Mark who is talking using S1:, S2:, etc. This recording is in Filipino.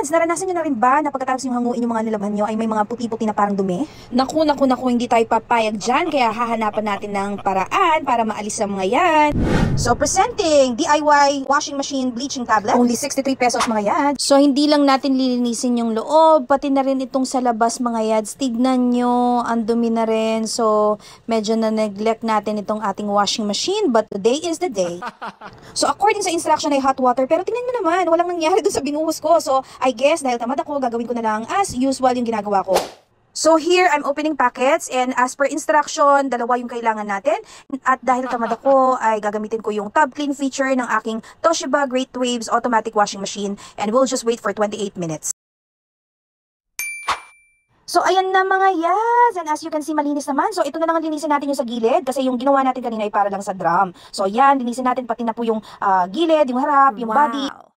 S1: yads, naranasan nyo na rin ba na pagkatapos yung hanguin yung mga nilaban nyo ay may mga puti-puti na parang dumi?
S2: Naku, naku, naku, hindi tayo papayag dyan. Kaya hahanapan natin ng paraan para maalis ang mga yan.
S1: So, presenting DIY washing machine bleaching tablet. Only 63 pesos mga yads.
S2: So, hindi lang natin lilinisin yung loob, pati na rin itong sa labas mga yads. Tignan nyo, ang dumi na rin. So, medyo na-neglect natin itong ating washing machine. But today is the day.
S1: So, according sa instruction ay hot water, pero tingnan naman, walang nangyari doon sa binuhos ko. So, I guess, dahil tamad ako, gagawin ko na lang as usual yung ginagawa ko. So here, I'm opening packets and as per instruction, dalawa yung kailangan natin. At dahil tamad ako, ay gagamitin ko yung Tub Clean feature ng aking Toshiba Great Waves Automatic Washing Machine and we'll just wait for 28 minutes. So, ayan na mga yas. And as you can see, malinis naman. So, ito na lang ang linisin natin yung sa gilid kasi yung ginawa natin kanina ay para lang sa drum. So, yan, linisin natin pati na po yung ah, gilid, yung harap, yung body.
S2: Wow.